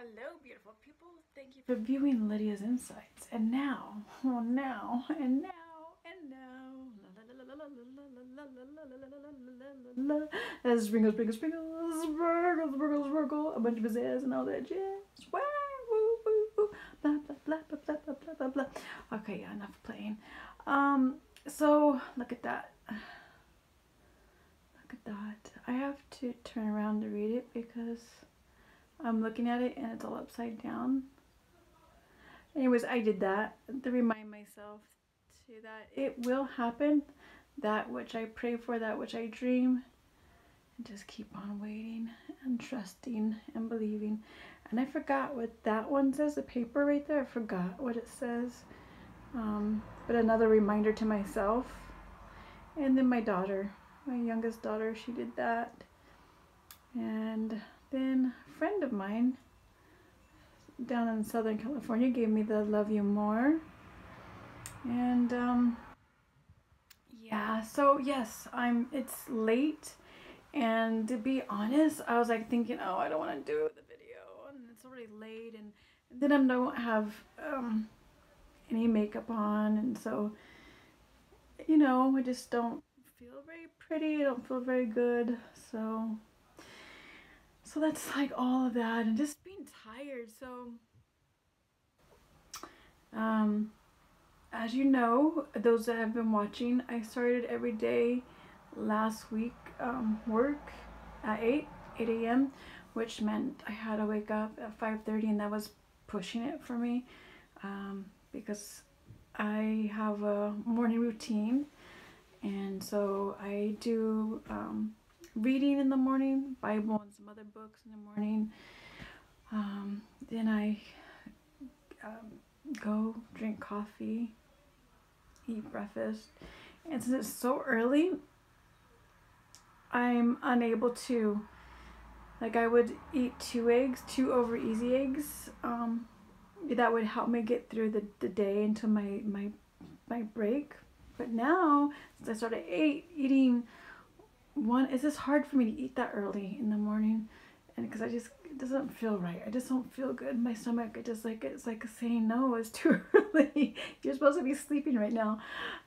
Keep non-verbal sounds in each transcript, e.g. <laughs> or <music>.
Hello, beautiful people. Thank you for viewing Lydia's Insights. And now, <laughs> oh, now, and now, and now. <laughs> As Sprinkle, sprinkle, sprinkle, sprinkle, sprinkle, sprinkle, a bunch of pizzazz and all that jazz. Okay, yeah, enough playing. Um, so, look at that. <sighs> Look at that. I have to turn around to read it because I'm looking at it and it's all upside down. Anyways, I did that to remind myself to that it will happen. That which I pray for, that which I dream. And just keep on waiting and trusting and believing. And I forgot what that one says, the paper right there. I forgot what it says. Um, but another reminder to myself. And then my daughter, my youngest daughter, she did that. And then a friend of mine down in Southern California gave me the Love You More. And um, yeah, so yes, I'm it's late and to be honest, I was like thinking, oh, I don't want to do the video and it's already late and, then I don't have um, any makeup on and so you know, I just don't feel very pretty, I don't feel very good. So so that's like all of that and just being tired so um as you know those that have been watching i started every day last week um, work at 8 8 a.m which meant i had to wake up at 5:30 and that was pushing it for me um, because i have a morning routine and so i do um, reading in the morning, Bible and some other books in the morning. Um, then I um, go drink coffee, eat breakfast. And since it's so early, I'm unable to, like, I would eat two eggs, two over easy eggs. Um, that would help me get through the, the day until my, my, my break. But now, since I started eight, eating one it's just hard for me to eat that early in the morning and because i just it doesn't feel right. I just don't feel good in my stomach. It just like it's like saying no it's too <laughs> early. You're supposed to be sleeping right now.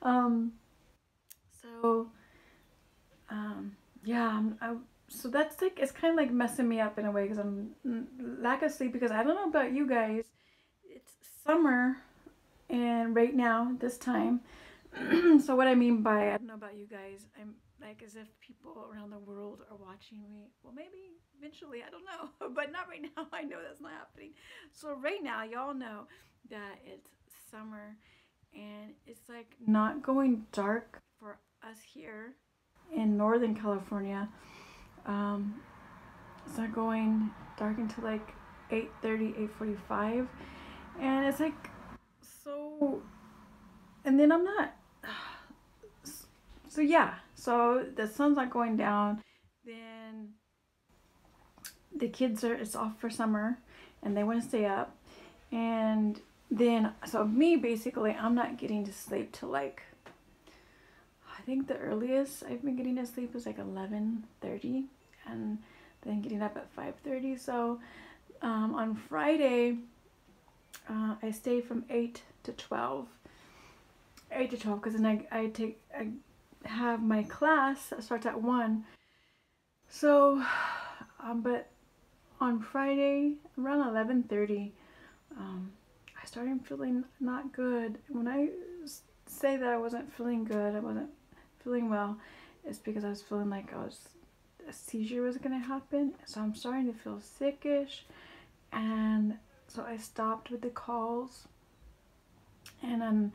Um so um yeah I, so that's like it's kind of like messing me up in a way because i'm lack of sleep because i don't know about you guys. It's summer and right now this time <clears throat> so what i mean by i don't know about you guys i'm like as if people around the world are watching me. Well, maybe eventually, I don't know, <laughs> but not right <laughs> now. I know that's not happening. So right now, y'all know that it's summer and it's like not going dark for us here in Northern California. Um, it's not going dark until like 8.30, 8.45. And it's like so, and then I'm not, <sighs> so yeah, so the sun's not going down. Then the kids are it's off for summer and they want to stay up. And then so me basically I'm not getting to sleep till like I think the earliest I've been getting to sleep is like 11:30 and then getting up at 5:30. So um, on Friday uh, I stay from 8 to 12. 8 to 12 because then I, I take I have my class that starts at 1. So, um, but on Friday around 11.30, um, I started feeling not good. When I say that I wasn't feeling good, I wasn't feeling well, it's because I was feeling like I was a seizure was going to happen. So I'm starting to feel sickish. And so I stopped with the calls. And I'm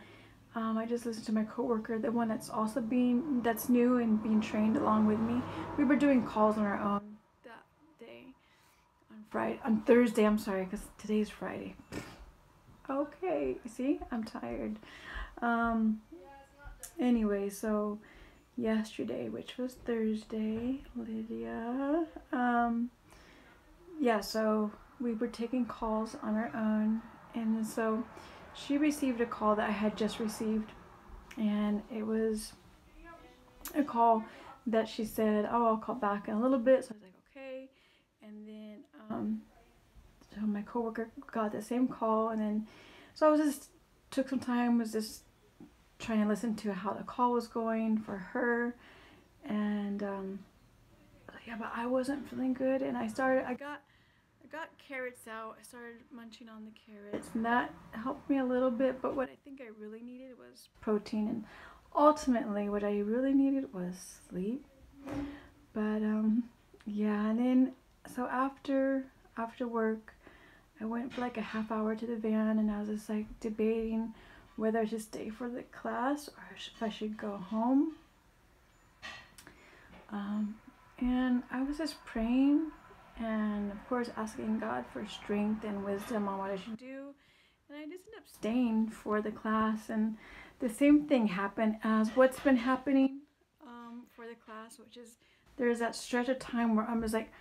um, I just listened to my coworker, the one that's also being that's new and being trained along with me. We were doing calls on our own that day on Friday, on Thursday. I'm sorry, because today's Friday. Okay, see, I'm tired. Um, anyway, so yesterday, which was Thursday, Lydia. Um, yeah, so we were taking calls on our own, and so she received a call that I had just received, and it was a call that she said, "Oh, I'll call back in a little bit." So I was like, "Okay," and then um, so my coworker got the same call, and then so I was just took some time, was just trying to listen to how the call was going for her, and um, yeah, but I wasn't feeling good, and I started. I got got carrots out. I started munching on the carrots, and that helped me a little bit. But what I think I really needed was protein, and ultimately, what I really needed was sleep. But um, yeah, and then so after after work, I went for like a half hour to the van, and I was just like debating whether to stay for the class or if I should go home. Um, and I was just praying and of course asking God for strength and wisdom on what I should do. And I just ended up staying for the class and the same thing happened as what's been happening um, for the class, which is there's that stretch of time where I'm just like,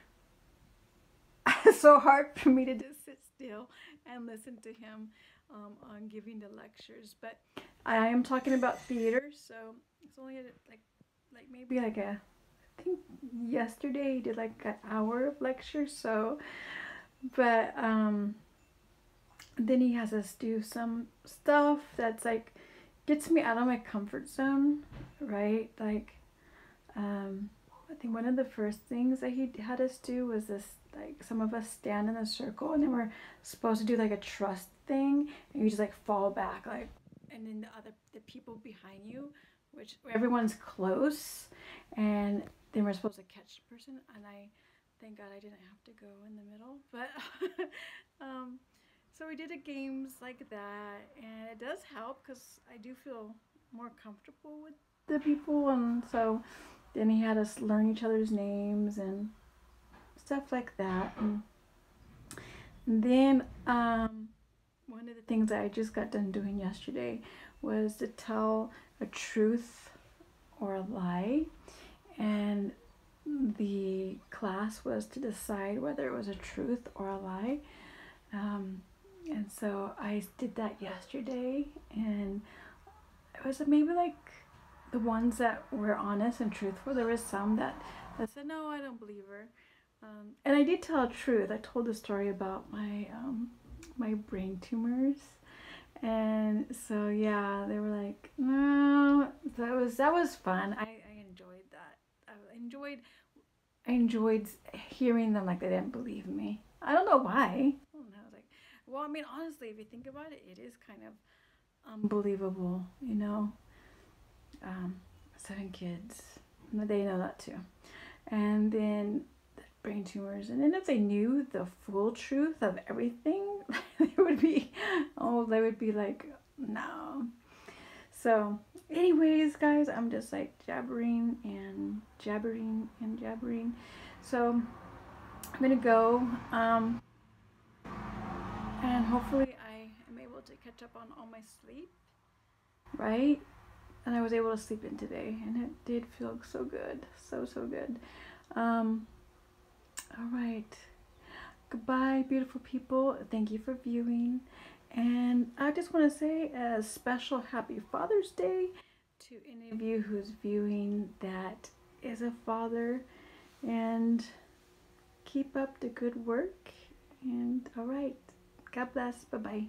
it's <laughs> so hard for me to just sit still and listen to him um, on giving the lectures. But I am talking about theater, so it's only like like maybe like a think yesterday he did like an hour of lecture. So, but um, then he has us do some stuff that's like gets me out of my comfort zone, right? Like, um, I think one of the first things that he had us do was this like some of us stand in a circle and then we're supposed to do like a trust thing and you just like fall back like and then the other the people behind you which everyone's close and then we're supposed to catch the person and I thank God I didn't have to go in the middle <laughs> but um so we did a games like that and it does help because I do feel more comfortable with the people and so then he had us learn each other's names and stuff like that and then um one of the things that I just got done doing yesterday was to tell a truth or a lie and the class was to decide whether it was a truth or a lie. Um, and so I did that yesterday, and it was maybe like the ones that were honest and truthful. There was some that, that said, No, I don't believe her. Um, and I did tell a truth. I told a story about my um, my brain tumors and so yeah they were like no that was that was fun i, I enjoyed that i enjoyed i enjoyed hearing them like they didn't believe me. I don't know why. I know like well i mean honestly if you think about it it is kind of unbelievable you know? Um, seven kids they know that too. And then brain tumors and then if they knew the full truth of everything <laughs> they would be oh they would be like no. So anyways guys i'm just like jabbering and jabbering and jabbering so i'm gonna go um and hopefully i am able to catch up on all my sleep right and i was able to sleep in today and it did feel so good so so good um all right. Goodbye, beautiful people. Thank you for viewing. And I just want to say a special happy Father's Day to any of you who's viewing that is a father. And keep up the good work. And all right. God bless. Bye bye.